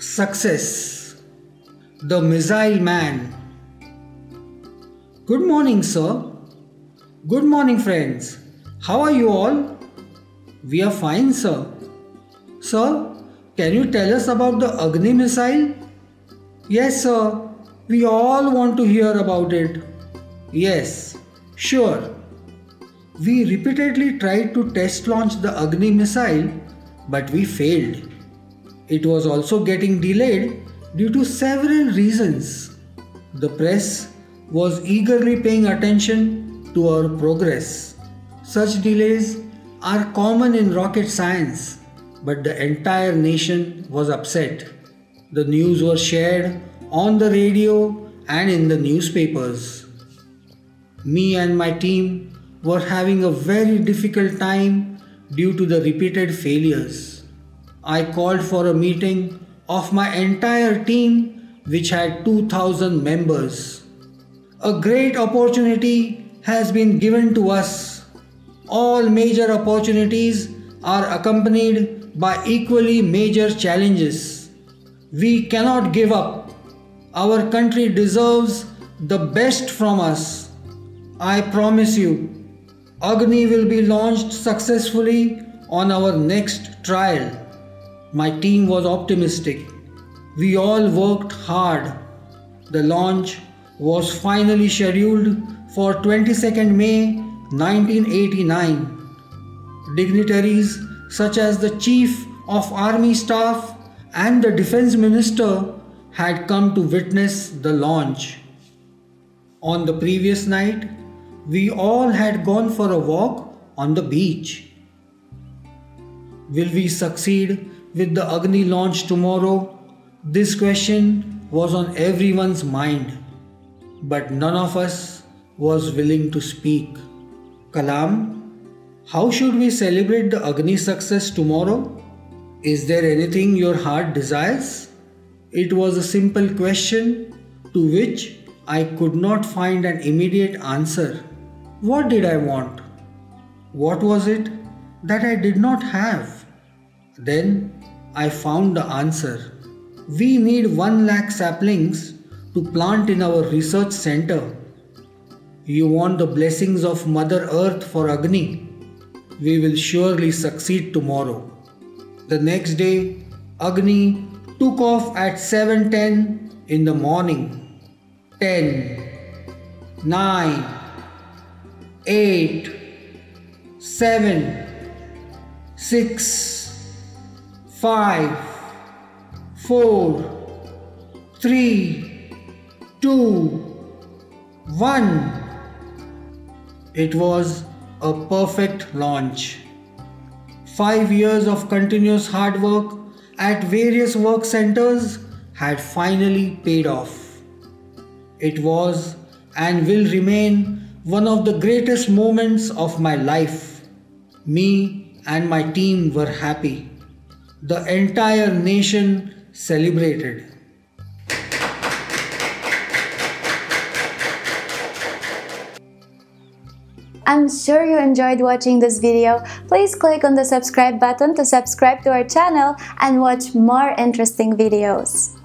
Success The Missile Man. Good morning, sir. Good morning, friends. How are you all? We are fine, sir. Sir, can you tell us about the Agni missile? Yes, sir. We all want to hear about it. Yes, sure. We repeatedly tried to test launch the Agni missile, but we failed. It was also getting delayed due to several reasons. The press was eagerly paying attention to our progress. Such delays are common in rocket science, but the entire nation was upset. The news was shared on the radio and in the newspapers. Me and my team were having a very difficult time due to the repeated failures. I called for a meeting of my entire team, which had 2000 members. A great opportunity has been given to us. All major opportunities are accompanied by equally major challenges. We cannot give up. Our country deserves the best from us. I promise you, Agni will be launched successfully on our next trial. My team was optimistic. We all worked hard. The launch was finally scheduled for 22nd May 1989. Dignitaries such as the Chief of Army Staff and the Defense Minister had come to witness the launch. On the previous night, we all had gone for a walk on the beach. Will we succeed with the Agni launch tomorrow? This question was on everyone's mind, but none of us was willing to speak. Kalam, how should we celebrate the Agni success tomorrow? Is there anything your heart desires? It was a simple question to which I could not find an immediate answer. What did I want? What was it that I did not have? Then I found the answer. We need 1 lakh saplings to plant in our research center. You want the blessings of Mother Earth for Agni. We will surely succeed tomorrow. The next day, Agni took off at 7:10 in the morning. 10 9 8 7 6 five, four, three, two, one. It was a perfect launch. Five years of continuous hard work at various work centers had finally paid off. It was and will remain one of the greatest moments of my life. Me and my team were happy the entire nation celebrated. I'm sure you enjoyed watching this video. Please click on the subscribe button to subscribe to our channel and watch more interesting videos.